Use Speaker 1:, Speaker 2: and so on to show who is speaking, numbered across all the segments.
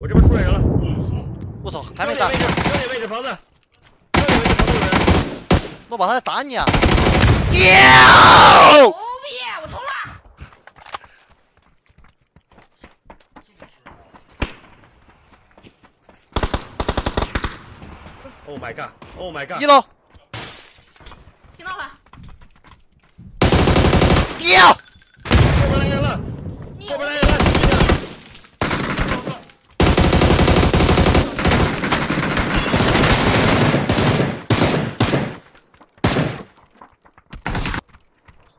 Speaker 1: 我这边出来人了，
Speaker 2: 我操，还没打
Speaker 1: 位，置，这里位置房子，这里位置房子有人，
Speaker 2: 我把他在打你啊！
Speaker 3: 牛！逼！我冲了
Speaker 1: ！Oh my god，Oh my god，
Speaker 2: 一楼
Speaker 3: 听到了，
Speaker 2: 掉！
Speaker 1: 后边来人了，
Speaker 3: 你
Speaker 1: 后边来人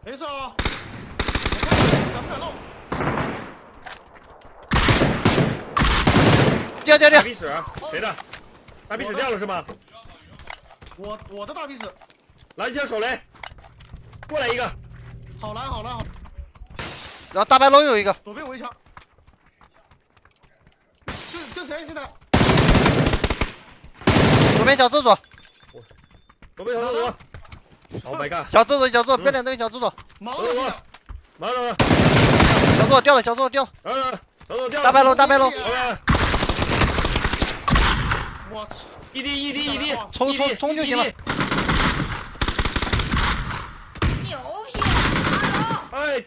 Speaker 4: 没事啊，我敢不敢弄？
Speaker 2: 掉掉掉
Speaker 1: 大！鼻屎，谁的？大鼻屎掉了是吗？
Speaker 4: 我我的大鼻屎，
Speaker 1: 蓝枪手雷，过来一个，
Speaker 4: 好蓝好蓝好，
Speaker 2: 然后大白龙有一个，
Speaker 4: 左边围墙，就就谁现在？
Speaker 2: 左边小厕所，
Speaker 1: 左边小厕所
Speaker 2: 小助手，小助手，变脸那个小助
Speaker 4: 手，毛了，
Speaker 1: 毛了，
Speaker 2: 小助掉了，小助掉了。
Speaker 1: 来，小助手掉，
Speaker 2: 大白龙，大白
Speaker 1: 龙，
Speaker 4: 我操，
Speaker 1: 一滴一滴一滴，
Speaker 2: 冲冲冲就行了，
Speaker 3: 牛逼，大龙，
Speaker 1: 哎，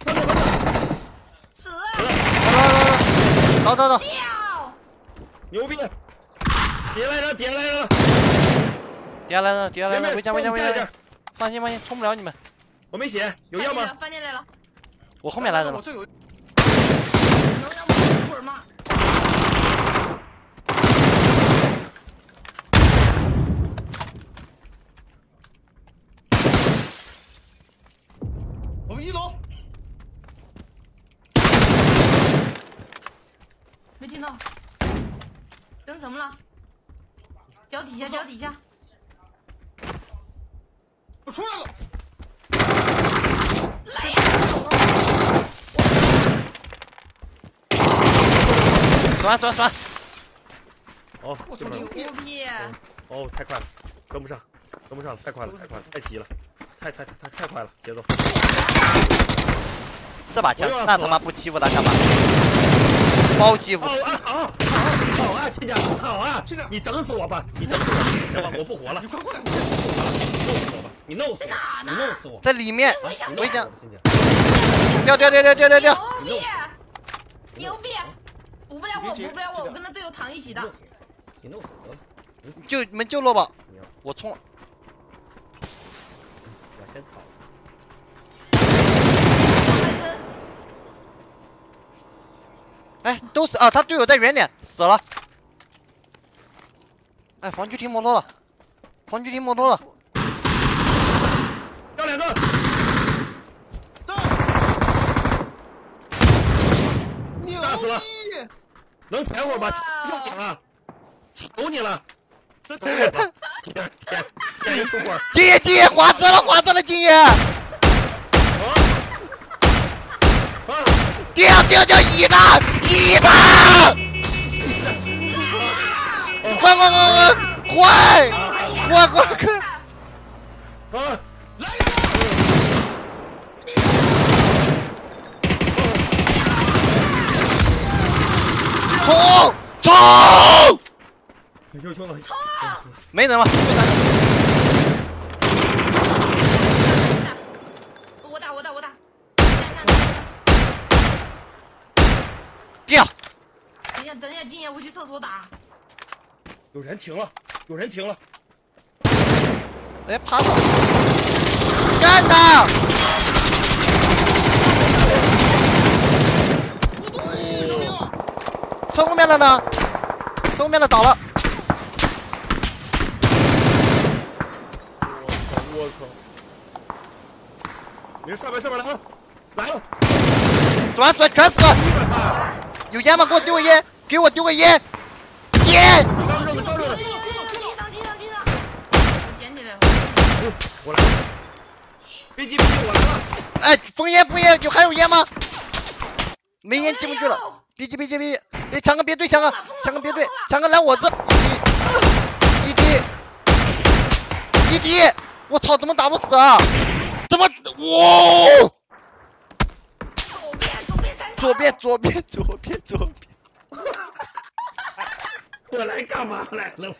Speaker 3: 死，
Speaker 2: 来来来来，走走。走，
Speaker 1: 牛逼，别来了，别来了，
Speaker 2: 别来了，别来了，回家回家
Speaker 1: 回家。回
Speaker 2: 家。放心放心，冲不了你们，
Speaker 1: 我没血，有药吗？
Speaker 3: 翻进来了，
Speaker 2: 我后面来人了，
Speaker 4: 我这有
Speaker 3: 能让我一会儿吗？
Speaker 4: 我们一楼，
Speaker 3: 没听到，扔什么了？脚底下，脚底下，
Speaker 4: 我出来了，
Speaker 3: 来呀！
Speaker 2: 转转转，
Speaker 1: 哦，
Speaker 4: 我操牛
Speaker 1: 这么
Speaker 3: 牛逼！
Speaker 1: 哦，太快了，跟不上，跟不上了，太快了，太快了，太急了，太太太太太快了，节奏。
Speaker 2: 这把枪那他妈不欺负他干嘛？包欺负
Speaker 1: 好，啊，好，好，好啊，亲家，好啊
Speaker 4: 亲家，
Speaker 1: 你整死我吧，你整死我，行吧，我不活了
Speaker 4: 你，快过来！
Speaker 1: 你弄死我吧，你弄死我，你弄死我，
Speaker 2: 在里面，
Speaker 3: 围墙
Speaker 1: 你
Speaker 2: 围墙
Speaker 1: 弄死我吧，亲家，
Speaker 2: 掉掉掉掉掉掉掉，
Speaker 3: 牛逼！牛逼！补不了我，补不了我，我跟他队友躺一起的。
Speaker 1: 你弄死我，
Speaker 2: 就你们救了吧，我冲了，
Speaker 1: 我先跑，
Speaker 2: 哎，都死啊！他队友在远点死了，哎，防区停摩托了，防区停摩托了，
Speaker 1: 掉两个，
Speaker 4: 牛
Speaker 1: 打死了。
Speaker 4: 逼！
Speaker 1: 能舔会儿吧？
Speaker 3: 哇。
Speaker 1: 求你了，求你了，
Speaker 4: 这
Speaker 1: 舔会儿吧，舔舔舔一会儿，
Speaker 2: 金爷金爷滑车了滑车了金爷，
Speaker 1: 啊，
Speaker 2: 掉掉掉一的一的，快快快快快快快快！
Speaker 1: 啊，
Speaker 2: 冲冲！
Speaker 1: 又冲了，
Speaker 2: 没人了，
Speaker 3: 我打，我打，我打。
Speaker 2: 掉！
Speaker 3: 等一下，等一下，金爷，我去厕所打。
Speaker 1: 有人停了，有人停了，
Speaker 2: 哎，爬了，干他！车后面的呢？车后面的倒了，
Speaker 1: 我操，你看上边上边来了，来了，
Speaker 2: 转转全死！有烟吗？给我丢个烟，给我丢个烟，烟！
Speaker 3: 我捡起来了。
Speaker 1: 我来了，飞机飞机我来了，
Speaker 2: 哎，封烟封烟，有还有烟吗？没烟进不去了。别急别急别急，别强哥别对强哥，强哥别对，强哥来我这，一滴一滴，我操，怎么打不死啊？怎么哇？
Speaker 3: 左边。
Speaker 2: 左边左边左边左边，
Speaker 1: 我来干嘛来了？